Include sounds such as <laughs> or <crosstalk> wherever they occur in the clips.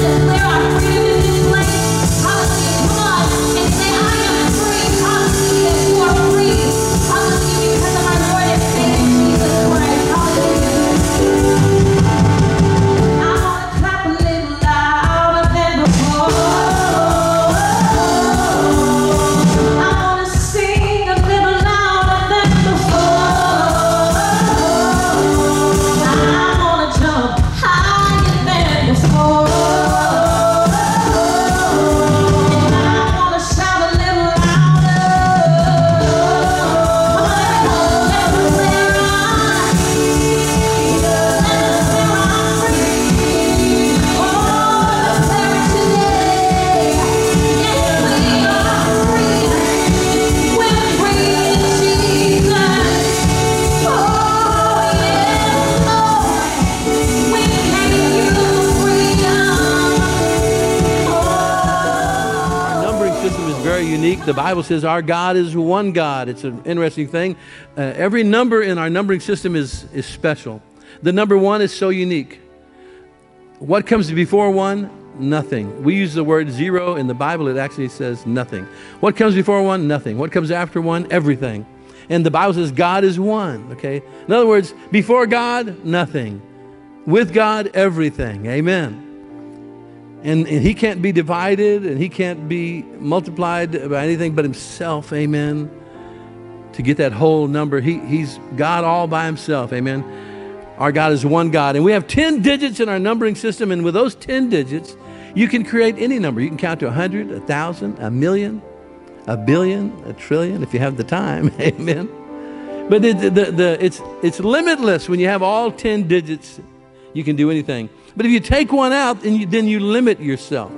Just unique. The Bible says our God is one God. It's an interesting thing. Uh, every number in our numbering system is, is special. The number one is so unique. What comes before one? Nothing. We use the word zero. In the Bible, it actually says nothing. What comes before one? Nothing. What comes after one? Everything. And the Bible says God is one, okay? In other words, before God, nothing. With God, everything. Amen. And, and he can't be divided and he can't be multiplied by anything but himself. Amen. To get that whole number, he, he's God all by himself. Amen. Our God is one God. And we have 10 digits in our numbering system. And with those 10 digits, you can create any number. You can count to 100, 1,000, a million, a billion, a trillion, if you have the time. <laughs> Amen. But the, the, the, it's, it's limitless when you have all 10 digits. You can do anything. But if you take one out, then you, then you limit yourself.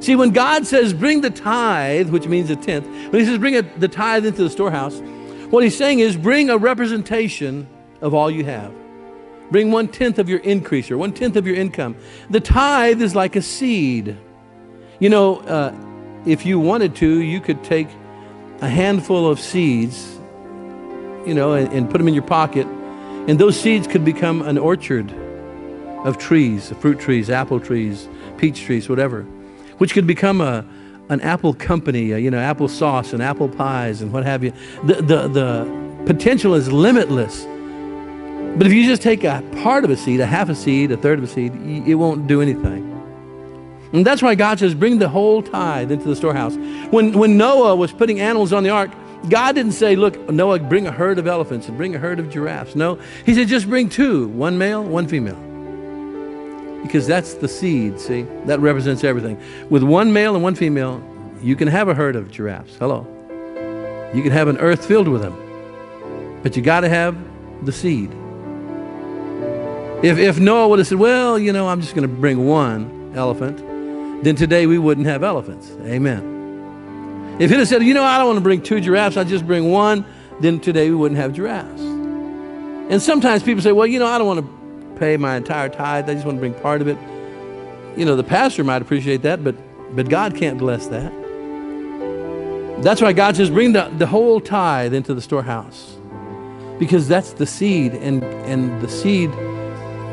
See, when God says, bring the tithe, which means a tenth, when He says, bring a, the tithe into the storehouse, what He's saying is, bring a representation of all you have. Bring one tenth of your increase or one tenth of your income. The tithe is like a seed. You know, uh, if you wanted to, you could take a handful of seeds, you know, and, and put them in your pocket, and those seeds could become an orchard of trees, fruit trees, apple trees, peach trees, whatever, which could become a, an apple company, you know, apple sauce and apple pies and what have you. The, the, the potential is limitless. But if you just take a part of a seed, a half a seed, a third of a seed, it won't do anything. And that's why God says, bring the whole tithe into the storehouse. When, when Noah was putting animals on the ark, God didn't say, look, Noah, bring a herd of elephants and bring a herd of giraffes. No, he said, just bring two, one male, one female because that's the seed, see? That represents everything. With one male and one female, you can have a herd of giraffes. Hello. You can have an earth filled with them. But you got to have the seed. If, if Noah would have said, well, you know, I'm just going to bring one elephant, then today we wouldn't have elephants. Amen. If he'd have said, you know, I don't want to bring two giraffes, I just bring one, then today we wouldn't have giraffes. And sometimes people say, well, you know, I don't want to pay my entire tithe. I just want to bring part of it. You know, the pastor might appreciate that, but, but God can't bless that. That's why God says, bring the, the whole tithe into the storehouse. Because that's the seed, and, and the seed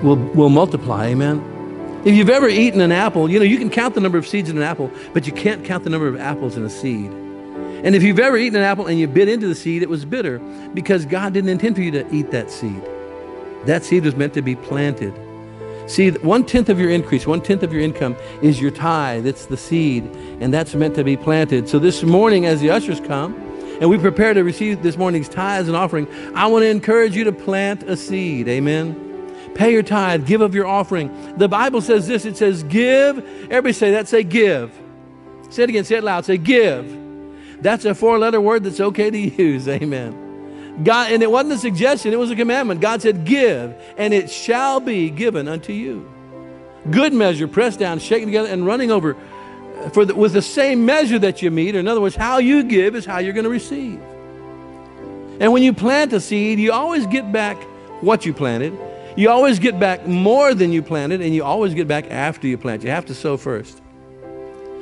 will, will multiply. Amen. If you've ever eaten an apple, you know, you can count the number of seeds in an apple, but you can't count the number of apples in a seed. And if you've ever eaten an apple and you bit into the seed, it was bitter because God didn't intend for you to eat that seed. That seed was meant to be planted. See, one tenth of your increase, one tenth of your income is your tithe. It's the seed, and that's meant to be planted. So this morning, as the ushers come, and we prepare to receive this morning's tithes and offering, I want to encourage you to plant a seed. Amen. Pay your tithe, give of your offering. The Bible says this it says, give. Everybody say that, say give. Say it again, say it loud, say give. That's a four letter word that's okay to <laughs> use. Amen. God, and it wasn't a suggestion, it was a commandment. God said, Give, and it shall be given unto you. Good measure, pressed down, shaken together, and running over uh, for the, with the same measure that you mete. Or in other words, how you give is how you're going to receive. And when you plant a seed, you always get back what you planted. You always get back more than you planted, and you always get back after you plant. You have to sow first.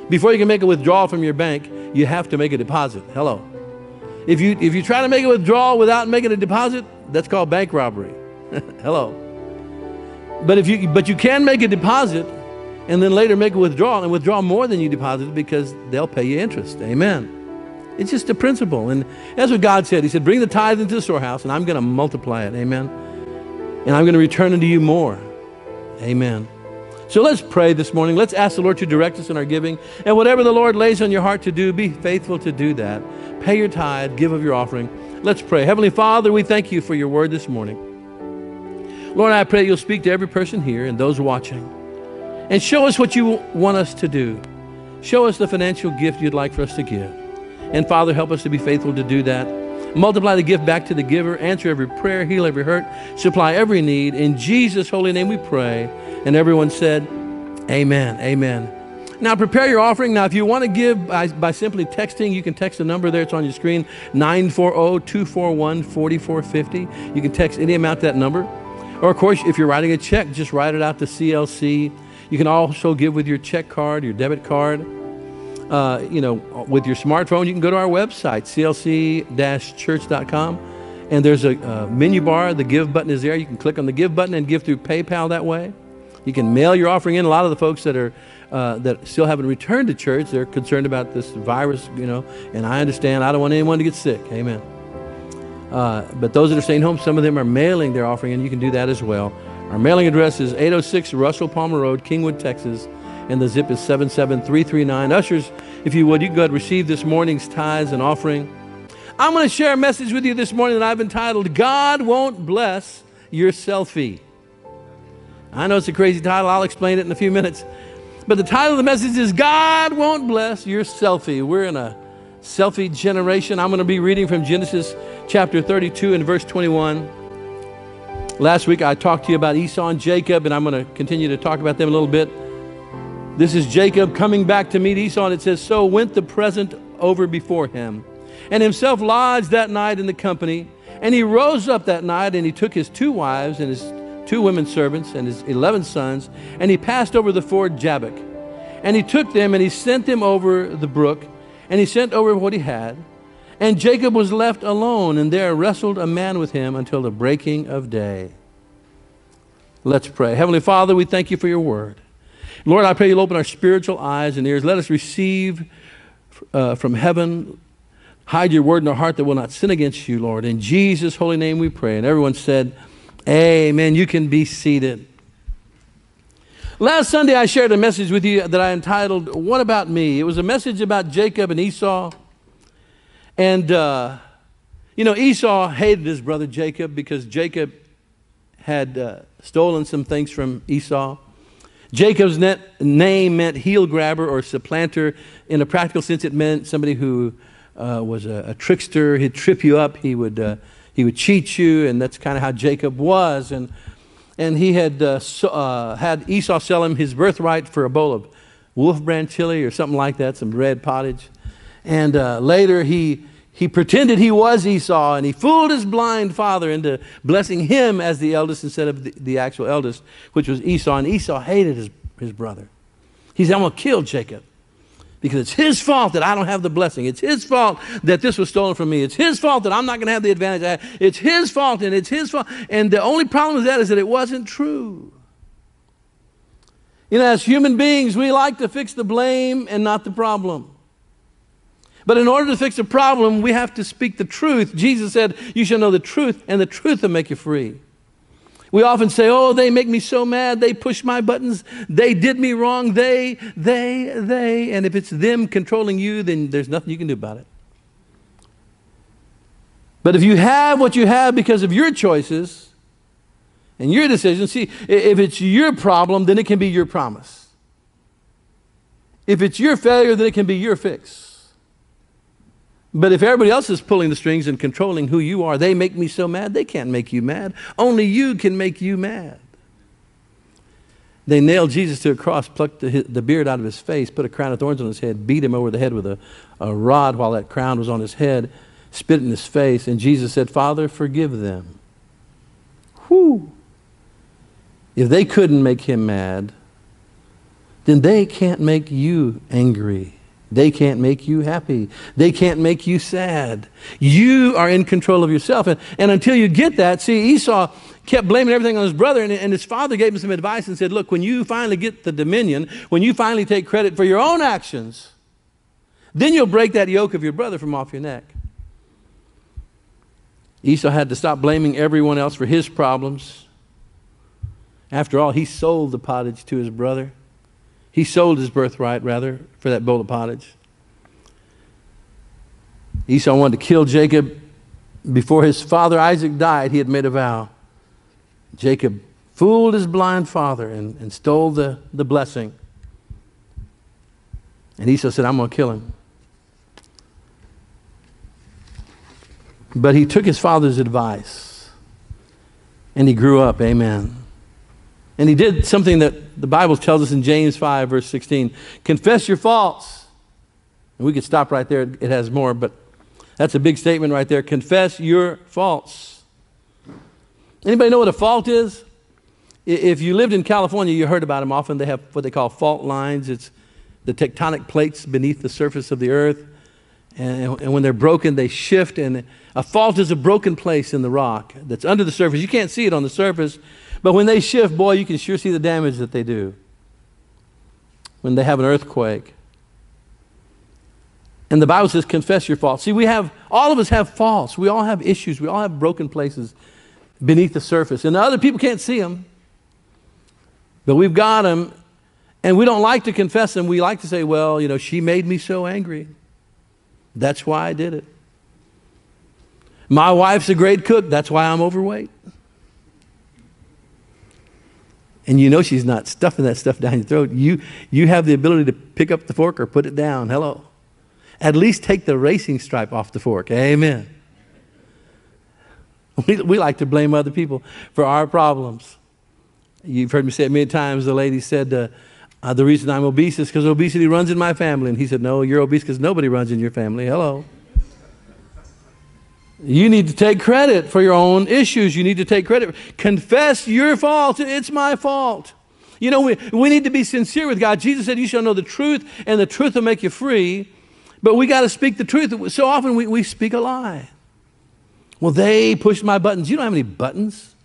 Before you can make a withdrawal from your bank, you have to make a deposit. Hello. If you, if you try to make a withdrawal without making a deposit, that's called bank robbery. <laughs> Hello. But if you but you can make a deposit and then later make a withdrawal and withdraw more than you deposited because they'll pay you interest. Amen. It's just a principle. And that's what God said. He said, Bring the tithe into the storehouse, and I'm going to multiply it. Amen. And I'm going to return unto you more. Amen. So let's pray this morning. Let's ask the Lord to direct us in our giving. And whatever the Lord lays on your heart to do, be faithful to do that. Pay your tithe, give of your offering. Let's pray. Heavenly Father, we thank you for your word this morning. Lord, I pray you'll speak to every person here and those watching. And show us what you want us to do. Show us the financial gift you'd like for us to give. And Father, help us to be faithful to do that. Multiply the gift back to the giver, answer every prayer, heal every hurt, supply every need. In Jesus' holy name we pray. And everyone said, Amen. Amen. Now prepare your offering. Now, if you want to give by, by simply texting, you can text the number there. It's on your screen 940 241 4450. You can text any amount to that number. Or, of course, if you're writing a check, just write it out to CLC. You can also give with your check card, your debit card. Uh, you know, with your smartphone, you can go to our website, clc-church.com, and there's a uh, menu bar. The Give button is there. You can click on the Give button and give through PayPal that way. You can mail your offering in. A lot of the folks that are uh, that still haven't returned to church, they're concerned about this virus, you know, and I understand. I don't want anyone to get sick. Amen. Uh, but those that are staying home, some of them are mailing their offering, and you can do that as well. Our mailing address is 806 Russell Palmer Road, Kingwood, Texas and the zip is 77339. Ushers, if you would, you can go ahead and receive this morning's tithes and offering. I'm going to share a message with you this morning that I've entitled, God Won't Bless Your Selfie. I know it's a crazy title. I'll explain it in a few minutes. But the title of the message is God Won't Bless Your Selfie. We're in a selfie generation. I'm going to be reading from Genesis chapter 32 and verse 21. Last week I talked to you about Esau and Jacob, and I'm going to continue to talk about them a little bit. This is Jacob coming back to meet Esau, and it says, So went the present over before him, and himself lodged that night in the company. And he rose up that night, and he took his two wives and his two women servants and his eleven sons, and he passed over the ford Jabbok. And he took them, and he sent them over the brook, and he sent over what he had. And Jacob was left alone, and there wrestled a man with him until the breaking of day. Let's pray. Heavenly Father, we thank you for your word. Lord, I pray you'll open our spiritual eyes and ears. Let us receive uh, from heaven. Hide your word in our heart that will not sin against you, Lord. In Jesus' holy name we pray. And everyone said, Amen. You can be seated. Last Sunday, I shared a message with you that I entitled, What About Me? It was a message about Jacob and Esau. And, uh, you know, Esau hated his brother Jacob because Jacob had uh, stolen some things from Esau. Jacob's name meant heel grabber or supplanter. In a practical sense, it meant somebody who uh, was a, a, trickster. He'd trip you up. He would, uh, he would cheat you, and that's kind of how Jacob was. And, and he had uh, so, uh, had Esau sell him his birthright for a bowl of Wolf Brand chili or something like that, some red pottage. And uh, later he, he pretended he was Esau and he fooled his blind father into blessing him as the eldest instead of the, the actual eldest, which was Esau. And Esau hated his, his brother. He said, I'm going to kill Jacob because it's his fault that I don't have the blessing. It's his fault that this was stolen from me. It's his fault that I'm not going to have the advantage. It's his fault and it's his fault. And the only problem with that is that it wasn't true. You know, as human beings, we like to fix the blame and not the problem. But in order to fix a problem, we have to speak the truth. Jesus said, You shall know the truth, and the truth will make you free. We often say, Oh, they make me so mad. They push my buttons. They did me wrong. They, they, they. And if it's them controlling you, then there's nothing you can do about it. But if you have what you have because of your choices and your decisions, see, if it's your problem, then it can be your promise. If it's your failure, then it can be your fix. But if everybody else is pulling the strings and controlling who you are, they make me so mad, they can't make you mad. Only you can make you mad. They nailed Jesus to a cross, plucked the, the beard out of his face, put a crown of thorns on his head, beat him over the head with a, a rod while that crown was on his head, spit in his face, and Jesus said, Father, forgive them. Whew. If they couldn't make him mad, then they can't make you angry They can't make you happy. They can't make you sad. You are in control of yourself. And, and until you get that, see, Esau kept blaming everything on his brother, and, and his father gave him some advice and said, Look, when you finally get the dominion, when you finally take credit for your own actions, then you'll break that yoke of your brother from off your neck. Esau had to stop blaming everyone else for his problems. After all, he sold the pottage to his brother. He sold his birthright, rather, for that bowl of pottage. Esau wanted to kill Jacob. Before his father Isaac died, he had made a vow. Jacob fooled his blind father and, and stole the, the blessing. And Esau said, I'm going to kill him. But he took his father's advice and he grew up. Amen. And he did something that the Bible tells us in James 5, verse 16 confess your faults. And we could stop right there, it has more, but that's a big statement right there. Confess your faults. Anybody know what a fault is? If you lived in California, you heard about them often. They have what they call fault lines. It's the tectonic plates beneath the surface of the earth. And, and when they're broken, they shift. And a fault is a broken place in the rock that's under the surface. You can't see it on the surface, but when they shift, boy, you can sure see the damage that they do. When they have an earthquake. And the Bible says, confess your faults. See, we have, all of us have faults. We all have issues. We all have broken places beneath the surface. And the other people can't see them. But we've got them. And we don't like to confess them. We like to say, well, you know, she made me so angry. That's why I did it. My wife's a great cook. That's why I'm overweight. And you know she's not stuffing that stuff down your throat, you, you have the ability to pick up the fork or put it down. Hello. At least take the racing stripe off the fork. Amen. We, we like to blame other people for our problems. You've heard me say it many times. The lady said, uh, uh, The reason I'm obese is because obesity runs in my family. And he said, No, you're obese because nobody runs in your family. Hello. You need to take credit for your own issues. You need to take credit. Confess your fault. It's my fault. You know, we, we need to be sincere with God. Jesus said, You shall know the truth, and the truth will make you free. But we got to speak the truth. So often we, we speak a lie. Well, they pushed my buttons. You don't have any buttons.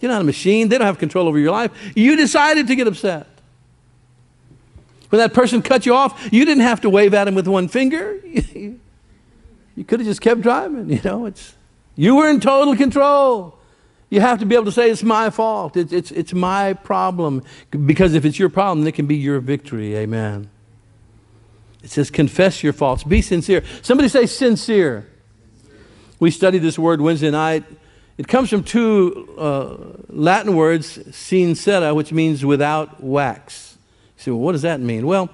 You're not a machine. They don't have control over your life. You decided to get upset. When that person cut you off, you didn't have to wave at him with one finger. <laughs> You could have just kept driving, you know. It's, you were in total control. You have to be able to say, it's my fault. It's, it's, it's my problem. Because if it's your problem, then it can be your victory. Amen. It says, confess your faults. Be sincere. Somebody say sincere. We studied this word Wednesday night. It comes from two uh, Latin words, sincera, which means without wax. You say, well, what does that mean? Well,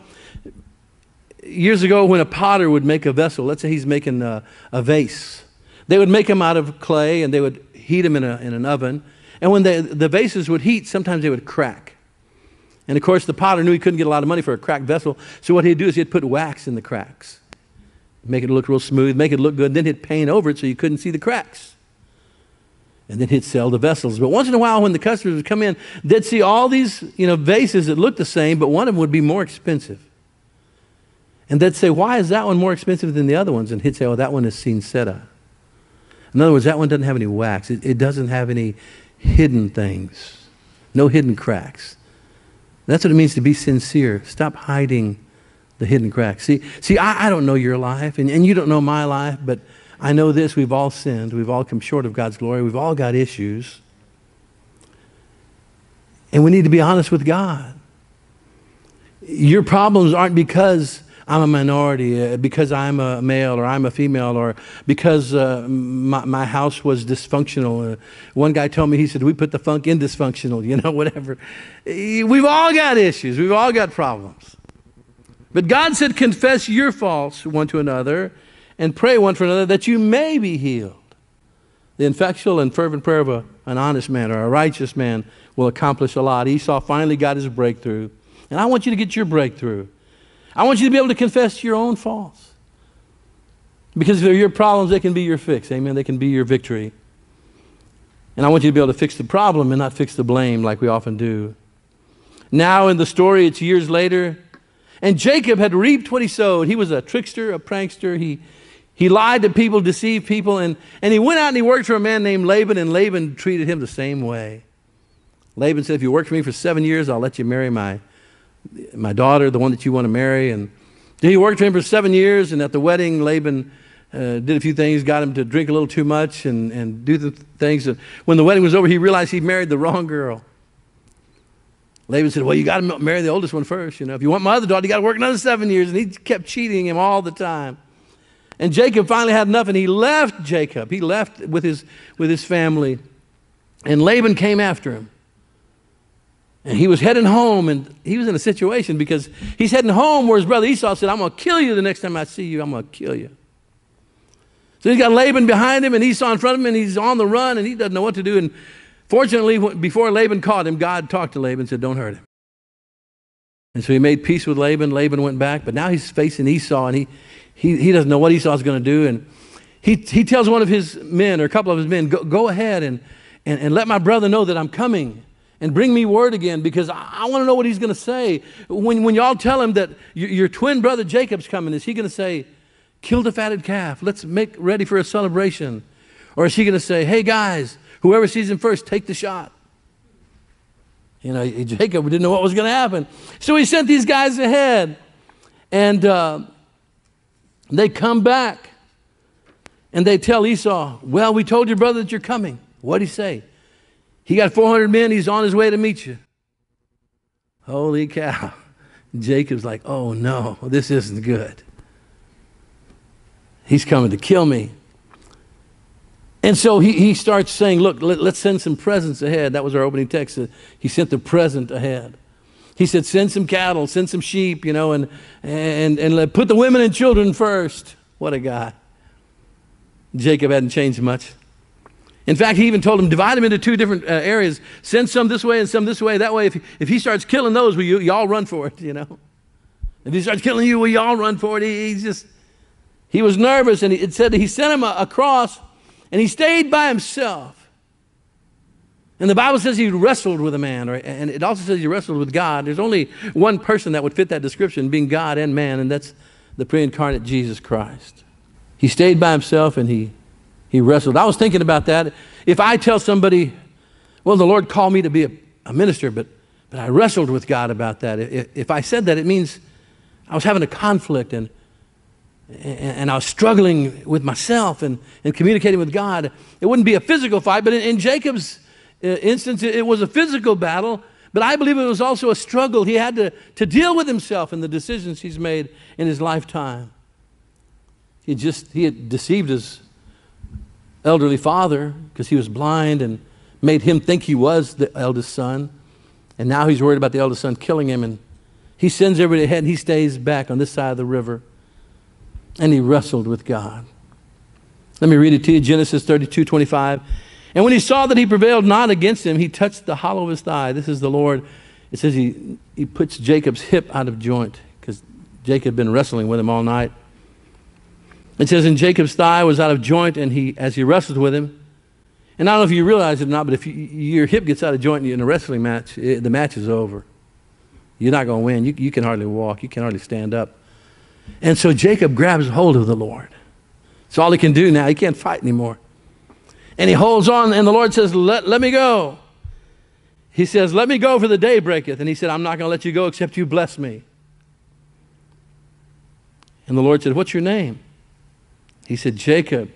years ago when a potter would make a vessel, let's say he's making a, a vase, they would make them out of clay and they would heat them in, a, in an oven. And when the, the vases would heat, sometimes they would crack. And of course, the potter knew he couldn't get a lot of money for a cracked vessel. So what he'd do is he'd put wax in the cracks, make it look real smooth, make it look good. And then he'd paint over it so you couldn't see the cracks. And then he'd sell the vessels. But once in a while, when the customers would come in, they'd see all these you know, vases that looked the same, but one of them would be more expensive. And they'd say, why is that one more expensive than the other ones? And he'd say, oh, that one is sincera. In other words, that one doesn't have any wax. It, it doesn't have any hidden things, no hidden cracks. That's what it means to be sincere. Stop hiding the hidden cracks. See, see I, I don't know your life, and, and you don't know my life, but I know this we've all sinned. We've all come short of God's glory. We've all got issues. And we need to be honest with God. Your problems aren't because I'm a minority, uh, because I'm a male or I'm a female, or because uh, my, my, house was dysfunctional. Uh, one guy told me, he said, We put the funk in dysfunctional, <laughs> you know, whatever. We've all got issues, we've all got problems. But God said, Confess your faults one to another and pray one for another that you may be healed. The effectual and fervent prayer of a, an honest man or a righteous man will accomplish a lot. Esau finally got his breakthrough. And I want you to get your breakthrough. I want you to be able to confess your own faults. Because if they're your problems, they can be your fix. Amen. They can be your victory. And I want you to be able to fix the problem and not fix the blame like we often do. Now, in the story, it's years later. And Jacob had reaped what he sowed. He was a trickster, a prankster. He, he lied to people, deceived people, and, and he went out and he worked for a man named Laban, and Laban treated him the same way. Laban said, If you work for me for seven years, I'll let you marry my, my daughter, the one that you want to marry. And he worked for him for seven years, and at the wedding, Laban uh, did a few things, got him to drink a little too much and, and do the things. When the wedding was over, he realized he married the wrong girl. Laban said, Well, you got to marry the oldest one first. You know, if you want my other daughter, you got to work another seven years. And he kept cheating him all the time. And Jacob finally had enough, and he left Jacob. He left with his, with his family. And Laban came after him. And he was heading home, and he was in a situation because he's heading home where his brother Esau said, I'm going to kill you the next time I see you. I'm going to kill you. So he's got Laban behind him, and Esau in front of him, and he's on the run, and he doesn't know what to do. And fortunately, before Laban caught him, God talked to Laban and said, Don't hurt him. And so he made peace with Laban. Laban went back, but now he's facing Esau, and he, he, he doesn't know what Esau's going to do. And he, he tells one of his men, or a couple of his men, Go, go ahead and, and, and let my brother know that I'm coming and bring me word again because I, I want to know what he's going to say. When, when y'all tell him that your, your twin brother Jacob's coming, is he going to say, kill the fatted calf, let's make ready for a celebration? Or is he going to say, hey guys, whoever sees him first, take the shot? You know, Jacob didn't know what was going to happen. So he sent these guys ahead. And uh, they come back. And they tell Esau, Well, we told your brother that you're coming. What'd he say? He got 400 men. He's on his way to meet you. Holy cow. Jacob's like, oh no, this isn't good. He's coming to kill me. And so he, he starts saying, look, let, us send some presents ahead. That was our opening text. He sent the present ahead. He said, send some cattle, send some sheep, you know, and, and, and put the women and children first. What a guy. Jacob hadn't changed much. In fact, he even told him, divide them into two different uh, areas. Send some this way and some this way. That way, if, if he starts killing those, will you, you all run for it, <laughs> you know? If he starts killing you, will you all run for it? He, he just, he was nervous, and he, it said he sent him across, and he stayed by himself. And the Bible says he wrestled with a man, and it also says he wrestled with God. There's only one person that would fit that description, being God and man, and that's the pre incarnate Jesus Christ. He stayed by himself and he he wrestled. I was thinking about that. If I tell somebody, well, the Lord called me to be a, a minister, but, but I wrestled with God about that. If, if I said that, it means I was having a conflict and, and, and I was struggling with myself and, and communicating with God. It wouldn't be a physical fight, but in, in Jacob's uh, instance, it, was a physical battle. But I believe it was also a struggle. He had to, to deal with himself and the decisions he's made in his lifetime. He just he had deceived his elderly father because he was blind and made him think he was the eldest son. And now he's worried about the eldest son killing him. And he sends everybody ahead and he stays back on this side of the river. And he wrestled with God. Let me read it to you Genesis 32 25. And when he saw that he prevailed not against him, he touched the hollow of his thigh. This is the Lord. It says he, he puts Jacob's hip out of joint because Jacob had been wrestling with him all night. It says, And Jacob's thigh was out of joint, and he, as he wrestled with him, and I don't know if you realize it or not, but if you, your hip gets out of joint in a wrestling match, it, the match is over. You're not going to win. You, you can hardly walk, you can hardly stand up. And so Jacob grabs hold of the Lord. It's all he can do now. He can't fight anymore. And he holds on, and the Lord says, Let, let me go. He says, Let me go, for the day breaketh. And he said, I'm not going to let you go except you bless me. And the Lord said, What's your name? He said, Jacob.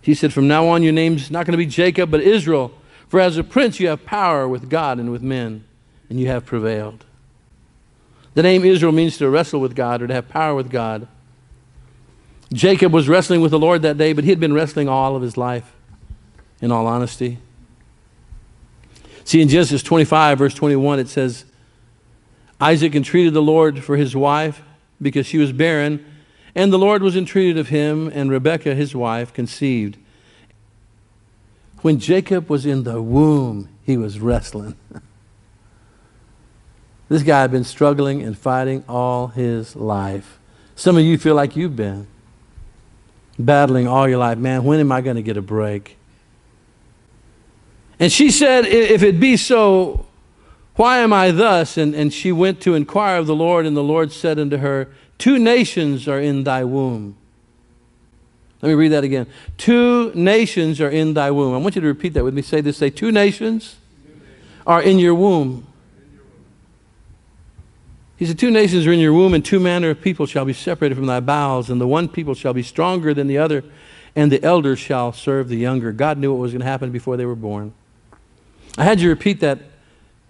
He said, From now on, your name's not going to be Jacob, but Israel. For as a prince, you have power with God and with men, and you have prevailed. The name Israel means to wrestle with God or to have power with God. Jacob was wrestling with the Lord that day, but he had been wrestling all of his life, in all honesty. See, in Genesis 25, verse 21, it says, Isaac entreated the Lord for his wife because she was barren and the Lord was entreated of him, and Rebekah, his wife, conceived. When Jacob was in the womb, he was wrestling. <laughs> this guy had been struggling and fighting all his life. Some of you feel like you've been battling all your life. Man, when am I going to get a break? And she said, If it be so, Why am I thus? And, and she went to inquire of the Lord, and the Lord said unto her, Two nations are in thy womb. Let me read that again. Two nations are in thy womb. I want you to repeat that with me. Say this. Say, Two nations are in your womb. He said, Two nations are in your womb, and two manner of people shall be separated from thy bowels, and the one people shall be stronger than the other, and the elder shall serve the younger. God knew what was going to happen before they were born. I had you repeat that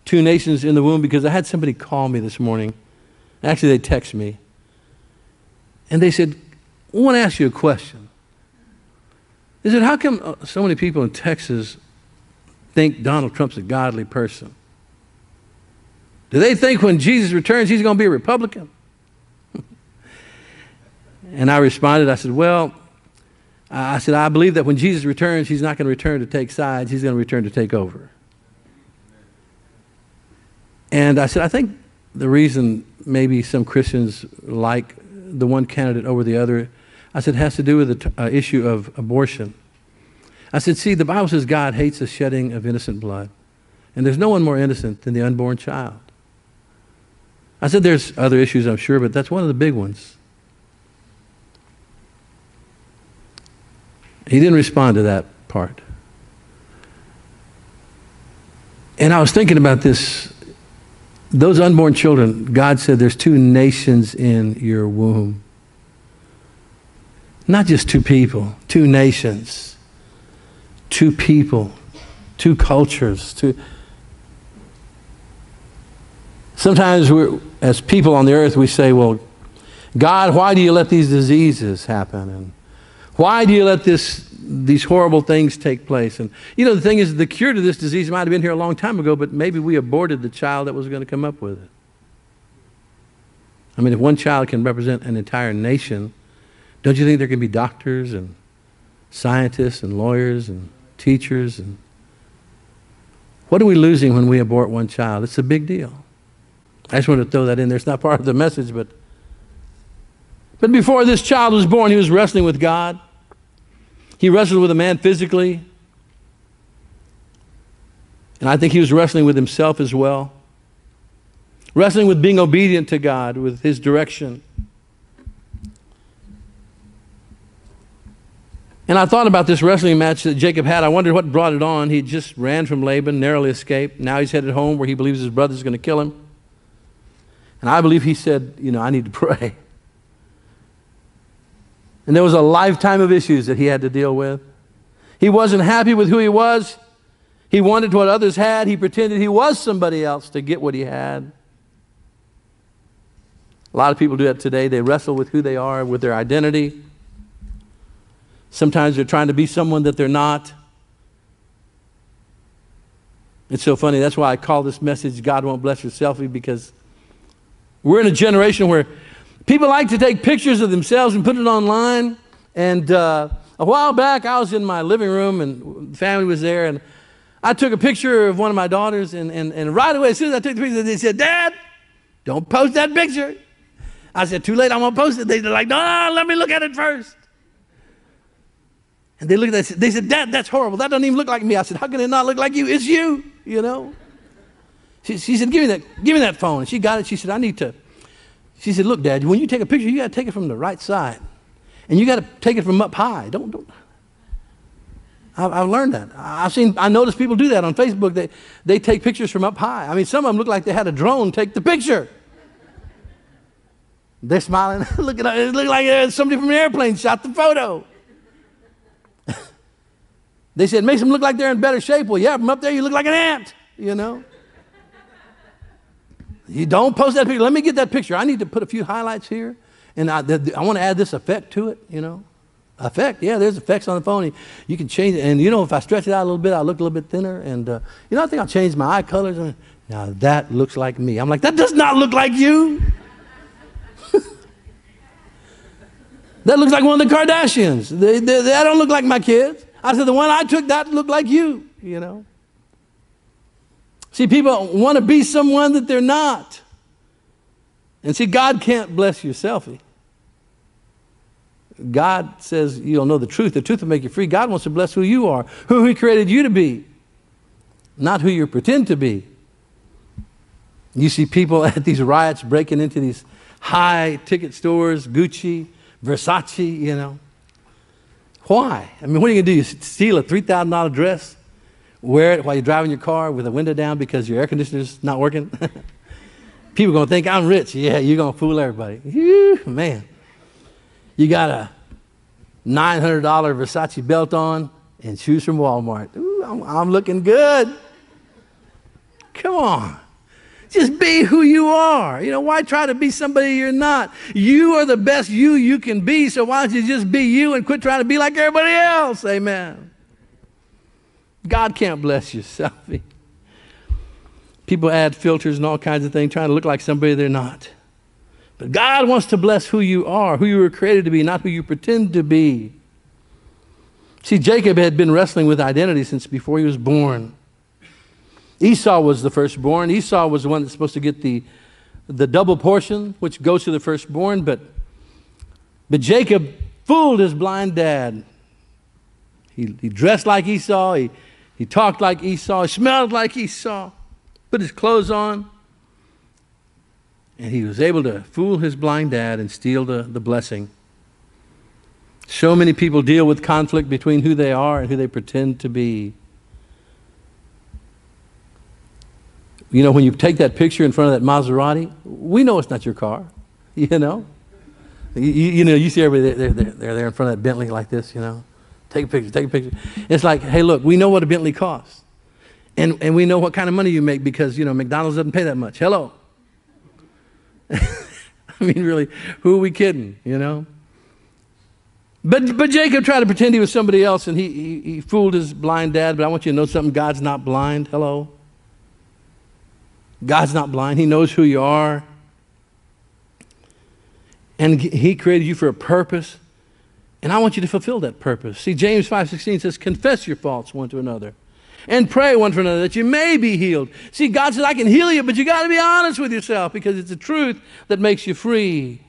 two nations in the womb because I had somebody call me this morning. Actually, they text me. And they said, I want to ask you a question. They said, How come uh, so many people in Texas think Donald Trump's a godly person? Do they think when Jesus returns, he's going to be a Republican? <laughs> and I responded, I said, Well, I said, I believe that when Jesus returns, he's not going to return to take sides, he's going to return to take over. And I said, I think the reason maybe some Christians like the one candidate over the other, I said, has to do with the uh, issue of abortion. I said, see, the Bible says God hates the shedding of innocent blood. And there's no one more innocent than the unborn child. I said, there's other issues, I'm sure, but that's one of the big ones. He didn't respond to that part. And I was thinking about this those unborn children, God said there's two nations in your womb. Not just two people, two nations, two people, two cultures, two. Sometimes we're, as people on the earth, we say, well, God, why do you let these diseases happen? And why do you let this these horrible things take place. And you know, the thing is, the cure to this disease might have been here a long time ago, but maybe we aborted the child that was going to come up with it. I mean, if one child can represent an entire nation, don't you think there can be doctors and scientists and lawyers and teachers and what are we losing when we abort one child? It's a big deal. I just wanted to throw that in there. It's not part of the message, but but before this child was born, he was wrestling with God. He wrestled with a man physically. And I think he was wrestling with himself as well. Wrestling with being obedient to God, with his direction. And I thought about this wrestling match that Jacob had. I wondered what brought it on. He just ran from Laban, narrowly escaped. Now he's headed home where he believes his brother's going to kill him. And I believe he said, You know, I need to <laughs> pray. And there was a lifetime of issues that he had to deal with. He wasn't happy with who he was. He wanted what others had. He pretended he was somebody else to get what he had. A lot of people do that today. They wrestle with who they are, with their identity. Sometimes they're trying to be someone that they're not. It's so funny. That's why I call this message God Won't Bless Your Selfie because we're in a generation where People like to take pictures of themselves and put it online. And uh, a while back, I was in my living room and the family was there. And I took a picture of one of my daughters. And, and, and right away, as soon as I took the picture, they said, Dad, don't post that picture. I said, Too late, I'm going to post it. They're like, no, no, let me look at it first. And they looked at that. They said, Dad, that's horrible. That doesn't even look like me. I said, How can it not look like you? It's you, you know. She, she said, Give me that, give me that phone. And she got it. She said, I need to she said, Look, Dad, when you take a picture, you got to take it from the right side. And you got to take it from up high. Don't, don't. I've, I've learned that. I've seen, I noticed people do that on Facebook. They, they take pictures from up high. I mean, some of them look like they had a drone take the picture. They're smiling. <laughs> look at it. It looked like uh, somebody from an airplane shot the photo. <laughs> they said, makes them look like they're in better shape. Well, yeah, from up there, you look like an ant, you know. You don't post that picture. Let me get that picture. I need to put a few highlights here. And I, I want to add this effect to it, you know. Effect, yeah, there's effects on the phone. You can change it. And you know, if I stretch it out a little bit, I look a little bit thinner. And uh, you know, I think I'll change my eye colors. Now that looks like me. I'm like, that does not look like you. <laughs> that looks like one of the Kardashians. They, they, they, don't look like my kids. I said, the one I took, that looked like you, you know. See, people want to be someone that they're not. And see, God can't bless your selfie. God says you'll know the truth. The truth will make you free. God wants to bless who you are, who He created you to be, not who you pretend to be. You see people <laughs> at these riots breaking into these high ticket stores, Gucci, Versace, you know. Why? I mean, what are you going to do? You steal a $3,000 dress, wear it while you're driving your car with the window down because your air conditioner's not working? <laughs> People are going to think I'm rich. Yeah, you're going to fool everybody. Whew, man. You got a $900 Versace belt on and shoes from Walmart. Ooh, I'm, I'm looking good. Come on. Just be who you are. You know, why try to be somebody you're not? You are the best you you can be, so why don't you just be you and quit trying to be like everybody else? Amen. God can't bless you, <laughs> selfie. People add filters and all kinds of things, trying to look like somebody they're not. But God wants to bless who you are, who you were created to be, not who you pretend to be. See, Jacob had been wrestling with identity since before he was born. Esau was the firstborn. Esau was the one that's supposed to get the, the double portion, which goes to the firstborn. But, but Jacob fooled his blind dad. He, he dressed like Esau. He, he talked like Esau. He smelled like Esau. Put his clothes on. And he was able to fool his blind dad and steal the, the blessing. So many people deal with conflict between who they are and who they pretend to be. You know, when you take that picture in front of that Maserati, we know it's not your car, <laughs> you know. You, you know, you see everybody, they're, they're, they're there in front of that Bentley like this, you know. Take a picture, take a picture. It's like, hey, look, we know what a Bentley costs. And, and we know what kind of money you make because, you know, McDonald's doesn't pay that much. Hello. <laughs> I mean, really, who are we kidding, you know? But, but Jacob tried to pretend he was somebody else and he, he, he fooled his blind dad. But I want you to know something God's not blind. Hello. God's not blind, He knows who you are. And He created you for a purpose. And I want you to fulfill that purpose. See, James 5.16 says, confess your faults one to another and pray one for another that you may be healed. See, God says, I can heal you, but you got to be honest with yourself because it's the truth that makes you free.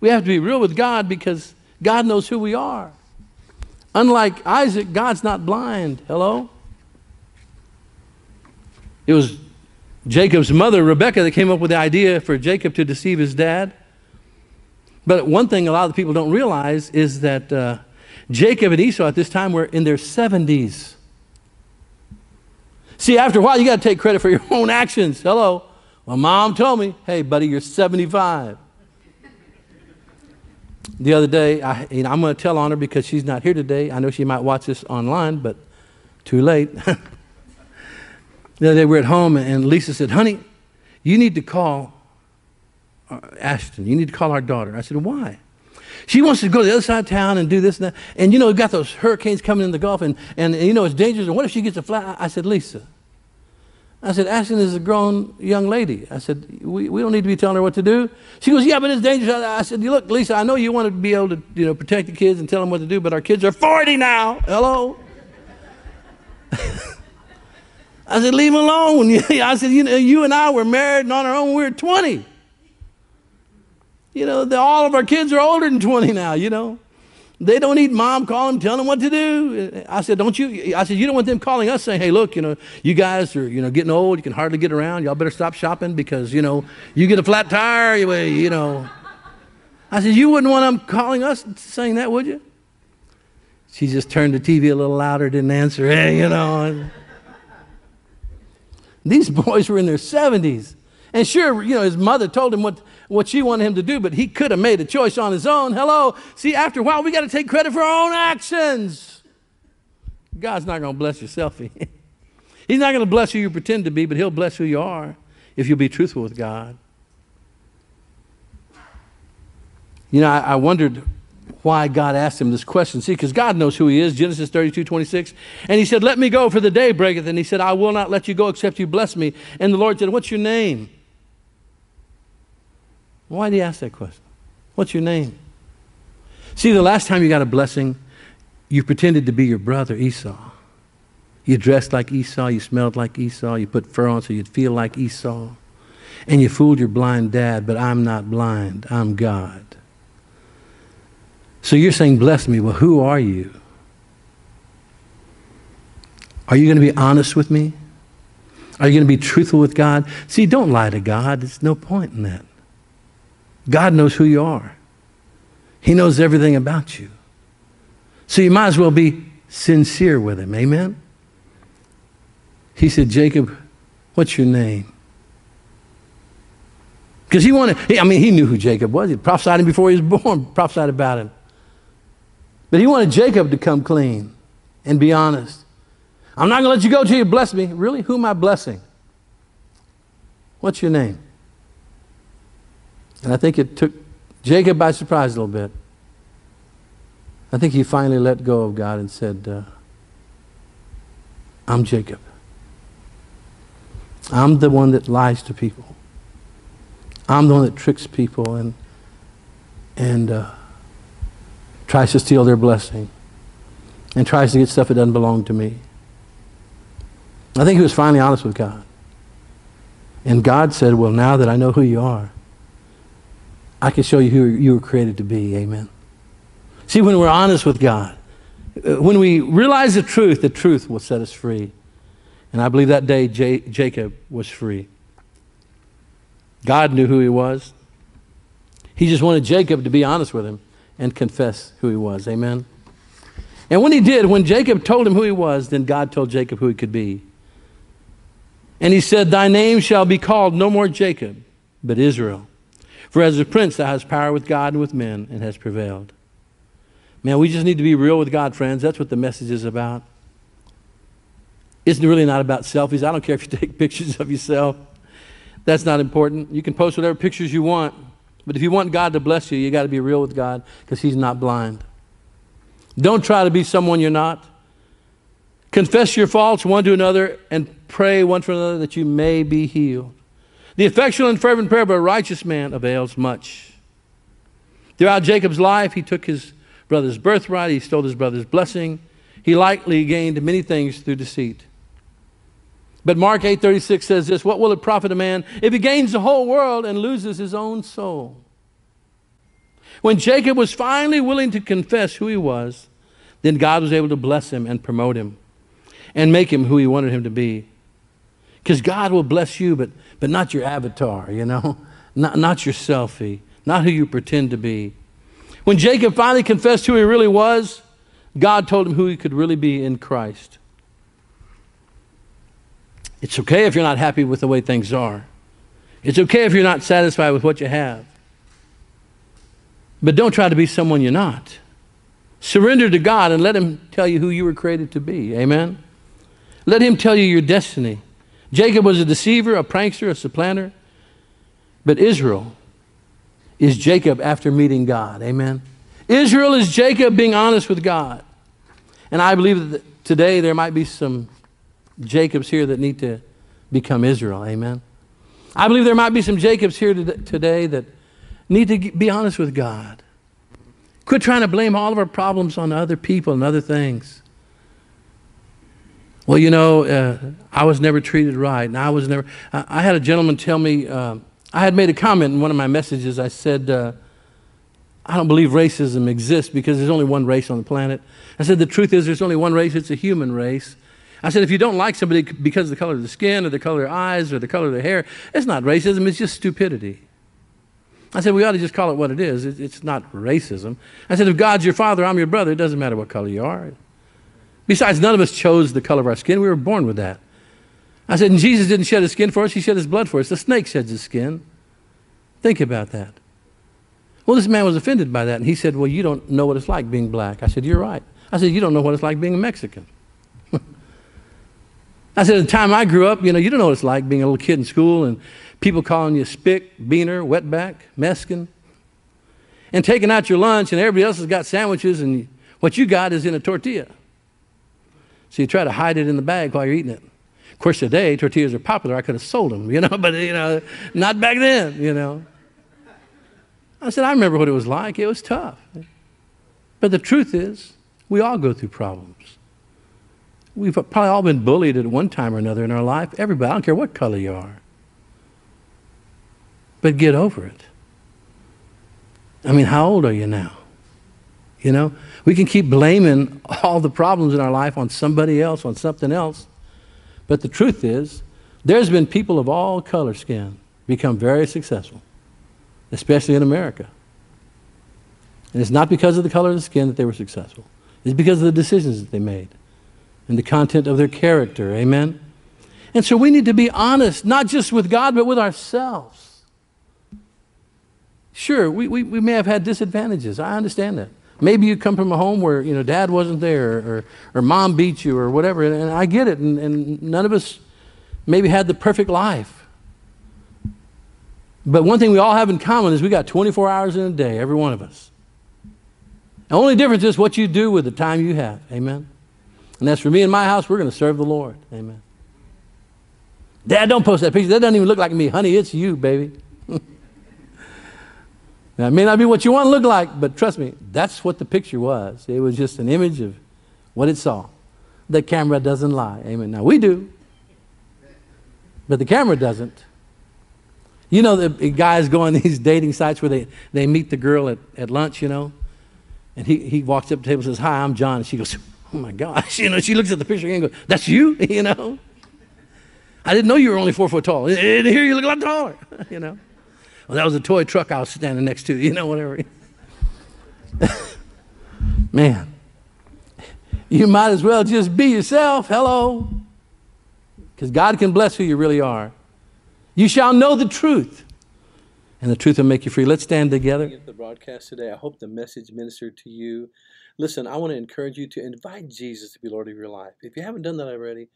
We have to be real with God because God knows who we are. Unlike Isaac, God's not blind. Hello? It was Jacob's mother, Rebecca, that came up with the idea for Jacob to deceive his dad. But one thing a lot of people don't realize is that uh, Jacob and Esau at this time were in their 70s. See, after a while, you got to take credit for your <laughs> own actions. Hello. My mom told me, hey, buddy, you're 75. The other day, I, you know, I'm going to tell on her because she's not here today. I know she might watch this online, but too late. The other day we were at home and Lisa said, honey, you need to call Uh, Ashton. You need to call our daughter. I said, why? She wants to go to the other side of town and do this and that. And you know, we've got those hurricanes coming in the Gulf and, and, and you know, it's dangerous. And what if she gets a flat? I said, Lisa, I said, Ashton is a grown young lady. I said, we, we don't need to be telling her what to do. She goes, yeah, but it's dangerous. I said, look, Lisa, I know you want to be able to, you know, protect the kids and tell them what to do, but our kids are 40 now. Hello? <laughs> I said, leave them alone. <laughs> I said, you know, you and I were married and on our own, we were 20. You know, the, all of our kids are older than 20 now, you know. They don't need mom calling telling them what to do. I said, don't you, I said, you don't want them calling us saying, hey, look, you know, you guys are, you know, getting old. You can hardly get around. Y'all better stop shopping because, you know, you get a flat tire, you, you know. I said, you wouldn't want them calling us saying that, would you? She just turned the TV a little louder, didn't answer. <laughs> Hey, you know. These boys were in their 70s. And sure, you know, his mother told him what, what she wanted him to do, but he could have made a choice on his own. Hello. See, after a while, we got to take credit for our own actions. God's not going to bless your selfie. <laughs> He's not going to bless who you pretend to be, but He'll bless who you are if you'll be truthful with God. You know, I, I wondered why God asked him this question. See, because God knows who he is, Genesis 32, 26. And he said, Let me go, for the day breaketh. And he said, I will not let you go except you bless me. And the Lord said, What's your name? Why do you ask that question? What's your name? See, the last time you got a blessing, you pretended to be your brother Esau. You dressed like Esau, you smelled like Esau, you put fur on so you'd feel like Esau. And you fooled your blind dad, but I'm not blind, I'm God. So you're saying, bless me. Well, who are you? Are you going to be honest with me? Are you going to be truthful with God? See, don't lie to God. There's no point in that. God knows who you are, He knows everything about you. So you might as well be sincere with Him. Amen? He said, Jacob, what's your name? Because he wanted, I mean, he knew who Jacob was. He prophesied him before he was born, <laughs> prophesied about him. But he wanted Jacob to come clean and be honest. I'm not going to let you go till you bless me. Really? Who am I blessing? What's your name? And I think it took Jacob by surprise a little bit. I think he finally let go of God and said, uh, I'm Jacob. I'm the one that lies to people. I'm the one that tricks people and, and uh, tries to steal their blessing and tries to get stuff that doesn't belong to me. I think he was finally honest with God. And God said, Well, now that I know who you are, I can show you who you were created to be. Amen. See, when we're honest with God, uh, when we realize the truth, the truth will set us free. And I believe that day J- Jacob was free. God knew who he was. He just wanted Jacob to be honest with him and confess who he was. Amen. And when he did, when Jacob told him who he was, then God told Jacob who he could be. And he said, Thy name shall be called no more Jacob, but Israel. For as a prince thou hast power with God and with men, and has prevailed. Man, we just need to be real with God, friends. That's what the message is about. It's really not about selfies. I don't care if you <laughs> take pictures of yourself. That's not important. You can post whatever pictures you want. But if you want God to bless you, you got to be real with God because He's not blind. Don't try to be someone you're not. Confess your faults one to another and pray one for another that you may be healed. The effectual and fervent prayer of a righteous man avails much. Throughout Jacob's life, he took his brother's birthright, he stole his brother's blessing. He likely gained many things through deceit. But Mark 8:36 says this, what will it profit a man if he gains the whole world and loses his own soul? When Jacob was finally willing to confess who he was, then God was able to bless him and promote him and make him who he wanted him to be. Because God will bless you, but, but not your avatar, you know, <laughs> not, not your selfie, not who you pretend to be. When Jacob finally confessed who he really was, God told him who he could really be in Christ. It's okay if you're not happy with the way things are. It's okay if you're not satisfied with what you have. But don't try to be someone you're not. Surrender to God and let Him tell you who you were created to be. Amen? Let Him tell you your destiny. Jacob was a deceiver, a prankster, a supplanter. But Israel is Jacob after meeting God. Amen? Israel is Jacob being honest with God. And I believe that today there might be some Jacobs here that need to become Israel. Amen. I believe there might be some Jacobs here today that need to be honest with God. Quit trying to blame all of our problems on other people and other things. Well, you know, uh, I was never treated right, and I was never. I, I had a gentleman tell me. Uh, I had made a comment in one of my messages. I said, uh, "I don't believe racism exists because there's only one race on the planet." I said, "The truth is, there's only one race. It's a human race." I said, if you don't like somebody because of the color of the skin or the color of their eyes or the color of their hair, it's not racism, it's just stupidity. I said, we ought to just call it what it is. It's not racism. I said, if God's your father, I'm your brother, it doesn't matter what color you are. Besides, none of us chose the color of our skin. We were born with that. I said, and Jesus didn't shed his skin for us, he shed his blood for us. The snake sheds his skin. Think about that. Well, this man was offended by that, and he said, Well, you don't know what it's like being black. I said, You're right. I said, You don't know what it's like being a Mexican. <laughs> I said, at the time I grew up, you know, you don't know what it's like being a little kid in school and people calling you spick, beaner, wetback, meskin, and taking out your lunch and everybody else has got sandwiches and what you got is in a tortilla. So you try to hide it in the bag while you're eating it. Of course, today tortillas are popular. I could have sold them, <laughs> you know, but you know, not back then, you know. I said, I remember what it was like. It was tough. But the truth is, we all go through problems. We've probably all been bullied at one time or another in our life. Everybody, I don't care what color you are. But get over it. I mean, how old are you now? You know, we can keep blaming <laughs> all the problems in our life on somebody else, on something else. But the truth is, There's been people of all color skin become very successful, especially in America. And it's not because of the color of the skin that they were successful. It's because of the decisions that they made and the content of their character. Amen? And so we need to be honest, not just with God, but with ourselves. Sure, we, we, we may have had disadvantages. I understand that. Maybe you come from a home where, you know, dad wasn't there or, or mom beat you or whatever, and, and I get it, and, and none of us maybe had the perfect life. But one thing we all have in common is we got 24 hours in a day, every one of us. The only difference is what you do with the time you have. Amen. And that's for me and my house, we're going to serve the Lord. Amen. Dad, don't post that picture. That doesn't even look like me. Honey, it's you, baby. Now, it may not be what you want to look like, but trust me, that's what the picture was. It was just an image of what it saw. The camera doesn't lie. Amen. Now, we do, but the camera doesn't. You know, the guys go on <laughs> these dating sites where they, they meet the girl at, at lunch, you know, and he, he walks up to the table and says, Hi, I'm John. And she goes, <laughs> Oh my gosh. <laughs> You know, she looks at the picture and goes, That's you? You know? I didn't know you were only four foot tall. And here you look a lot taller, you know. Well, that was a toy truck I was standing next to, you know, whatever. Man, you might as well just be yourself. Hello. Because God can bless who you really are. You shall know the truth, and the truth will make you free. Let's stand together. The broadcast today. I hope the message ministered to you. Listen, I want to encourage you to invite Jesus to be Lord of your life. If you haven't done that already,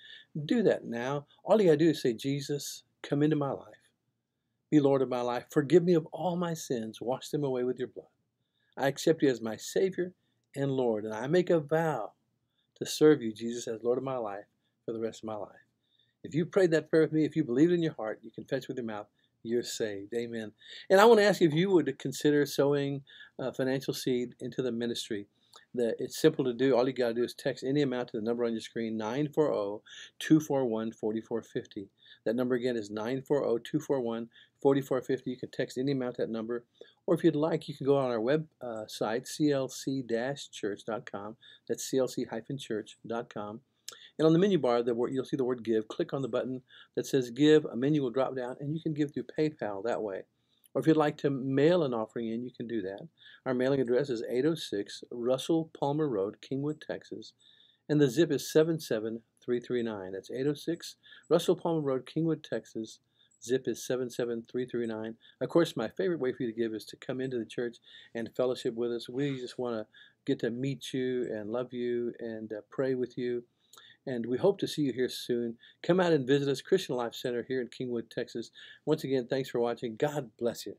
do that now. All you got to do is say, Jesus, come into my life. Be Lord of my life. Forgive me of all my sins. Wash them away with your blood. I accept you as my Savior and Lord, and I make a vow to serve you, Jesus, as Lord of my life for the rest of my life. If you prayed that prayer with me, if you believe in your heart, you confess with your mouth, you're saved. Amen. And I want to ask you if you would consider sowing a financial seed into the ministry that it's simple to do. All you got to do is text any amount to the number on your screen, 940-241-4450. That number again is 940-241-4450. You can text any amount that number. Or if you'd like, you can go on our website, uh, clc-church.com. That's clc-church.com. And on the menu bar, the word, you'll see the word give. Click on the button that says give. A menu will drop down, and you can give through PayPal that way. Or if you'd like to mail an offering in, you can do that. Our mailing address is 806 Russell Palmer Road, Kingwood, Texas. And the zip is 77339. That's 806 Russell Palmer Road, Kingwood, Texas. Zip is 77339. Of course, my favorite way for you to give is to come into the church and fellowship with us. We just want to get to meet you and love you and uh, pray with you. And we hope to see you here soon. Come out and visit us, Christian Life Center here in Kingwood, Texas. Once again, thanks for watching. God bless you.